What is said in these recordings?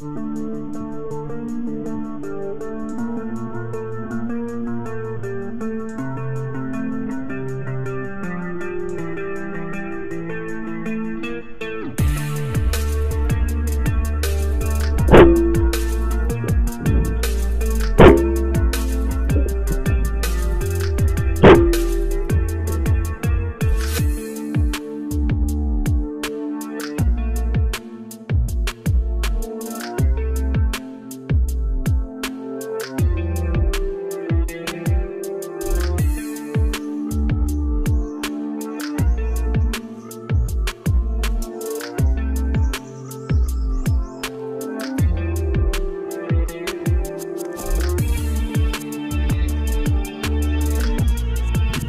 Música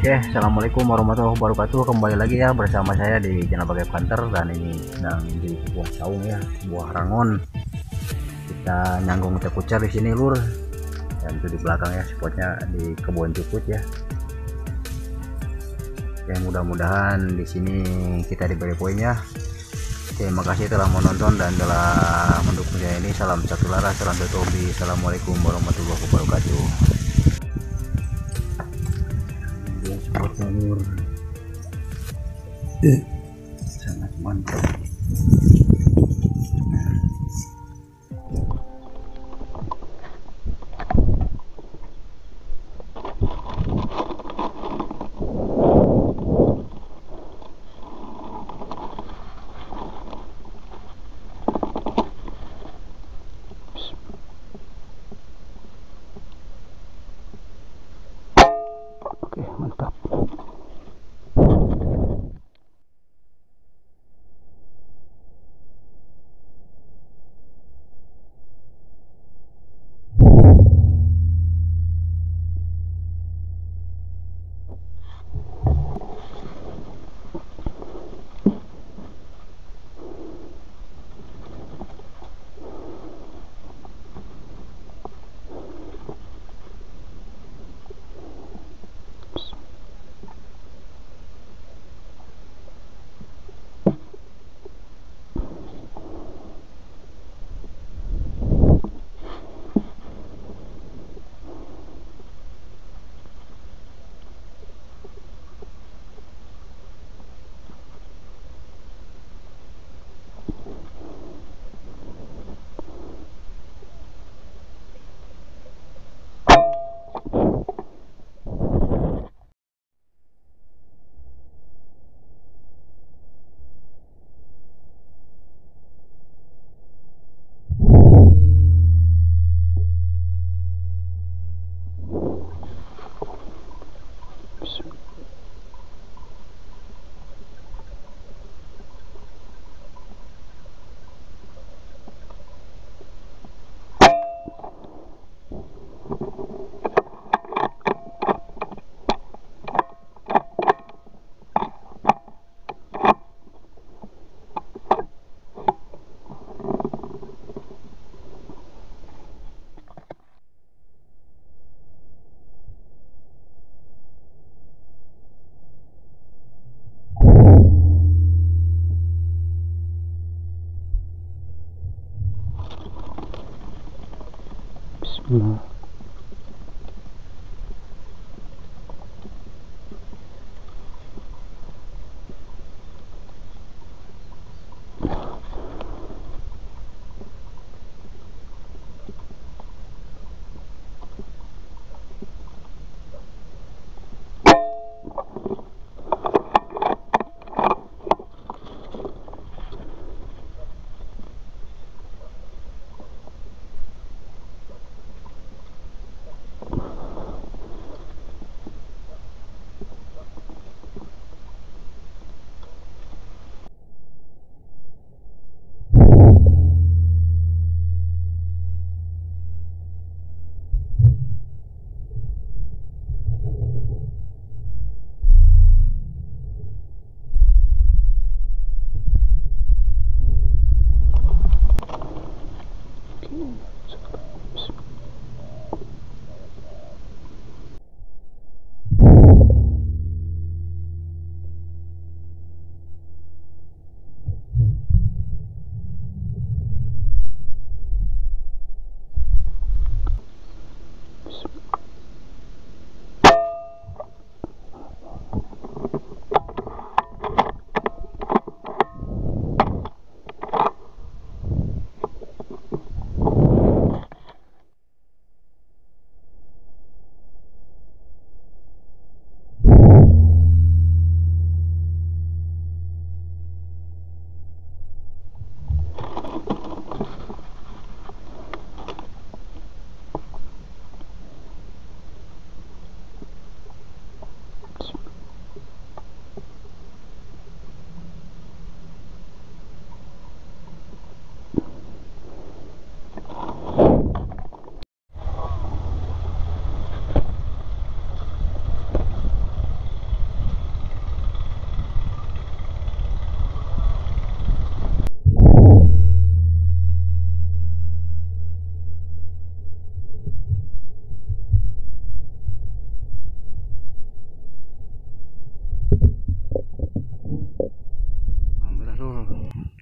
Oke, assalamualaikum warahmatullahi wabarakatuh. Kembali lagi ya bersama saya di channel Bagai Panther dan ini sedang di buah saung ya, buah rangon. Kita nyanggung tekucar di sini lur. Dan itu di belakang ya, spotnya di kebun cukut ya. Oke, mudah-mudahan di sini kita diberi poinnya. Terima kasih telah menonton dan telah mendukung saya ini. Salam satu laras, salam satu hobi. Assalamualaikum warahmatullahi wabarakatuh dia spotnya lur sangat mantap Mm-hmm.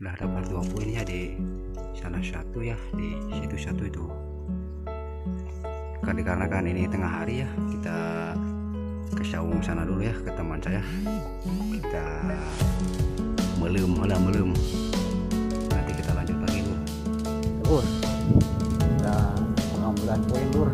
Udah dapat dua poin ya di sana satu ya di situ satu itu. Kan ini tengah hari ya kita ke saung sana dulu ya ke teman saya. Kita melum melum melum. Nanti kita lanjut lagi lur lur. Udah pengambilan poin lur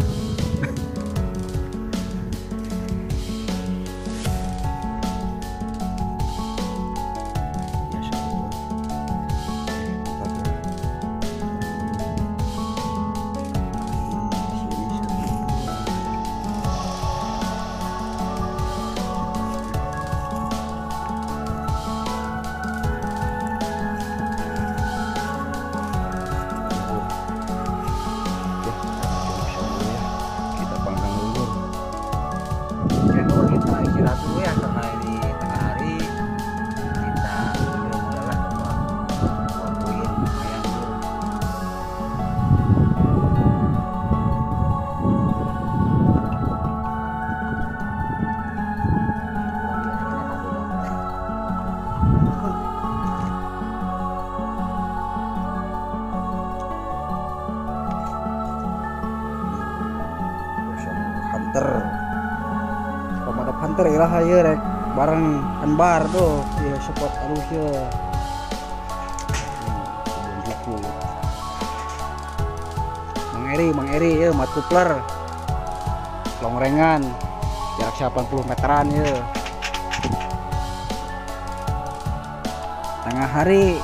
Hunter ilah aja rek. Bareng hanbar tuh. Ya spot halus ya. Mang Eri Mang Eri ya mat kupler. Longrengan jarak 80 meteran ya. Tengah hari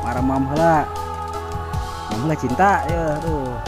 marah mam heula mam heula cinta ya tuh